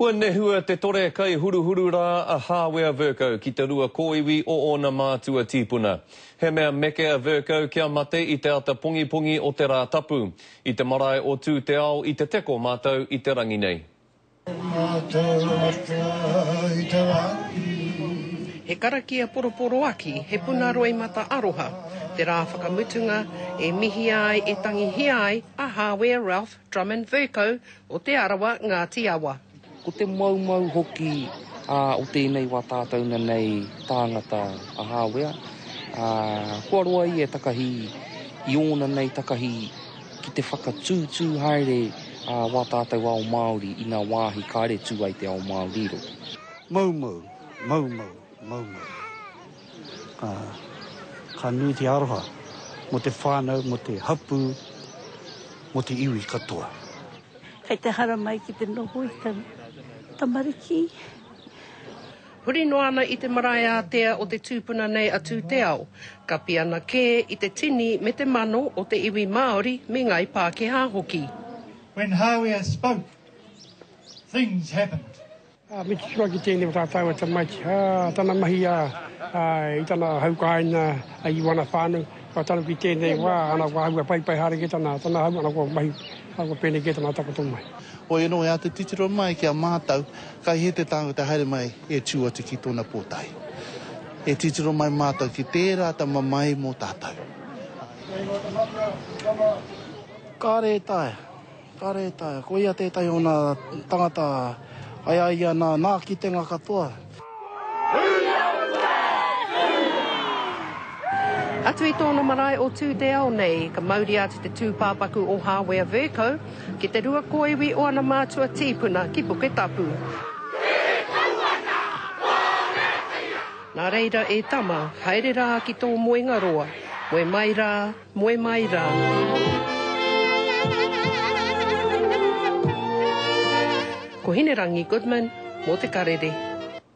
Kua nehua te tore kaihuruhuru rā a Hāwea Vercoe ki te rua kōiwi o ōna mātua tīpuna. He mea meke a Vercoe kia mate i te ata pongipongi o te Rātapu, i te marae o Tū te Ao i te teko mātou i te rangi nei. He karakia poroporoaki, he puna roimata aroha, te rā whakamutunga e mihia ai, e tangihia ai a Hāwea Ralph Drummond Vercoe O Te Arawa, Ngāti Awa. Ko te maumau hoki o tēnei wā tātou na nei tāngata a Hāwea, ā, kua roa ia e takahi i ōna nei takahi ki te whakatūtū haere ā wā tātou ao Māori i ngā wāhi kāre tū ai te ao Māori i roto. Maumau, maumau. Maunga. Ā, ka nui te aroha mō te whānau, mō te hapū, mō te iwi katoa. Kei te haramai ki te noho i te tamariki. Huri noa ana i te marae ātea o te tūpuna nei a Tūteao, kapi ana kē i te tini me te mano o te iwi Māori me ngāi Pākehā hoki. When Hāwea spoke, things happened. Me te tua ki tēnei o tātou a tamaiti, ā, tana mahi ā, ā, i tana hau kāinga, a Ioana whānau, kua tanu ki tēnei wā, ana kua hau a paipai haere kē tana, tana hau, ana kua mahi, ana kua pēnei kē tana takoto mai. Hoi anō, e āta titiro mai ki a mātou, kai hē te tāngata haere mai e tū atu ki tōna pōtae. E titiro mai mātou ki tērā tama mai mō tātou. Kāre e taea. Kareta, ko ia tētahi o nā tangata ai a ia nā nā kitenga katoa. Atu i tōna marae o Tū te Ao nei, ka mauria atu te tūpāpaku o Hāwea Vercoe ki te rua kōiwi o ana mātua tīpuna ki Puketapu. Nā reira e tama, haere rā ki tō moenga roa, moe mai rā, Moe mai ra. Ko Hinerangi Goodman mō Te Karere.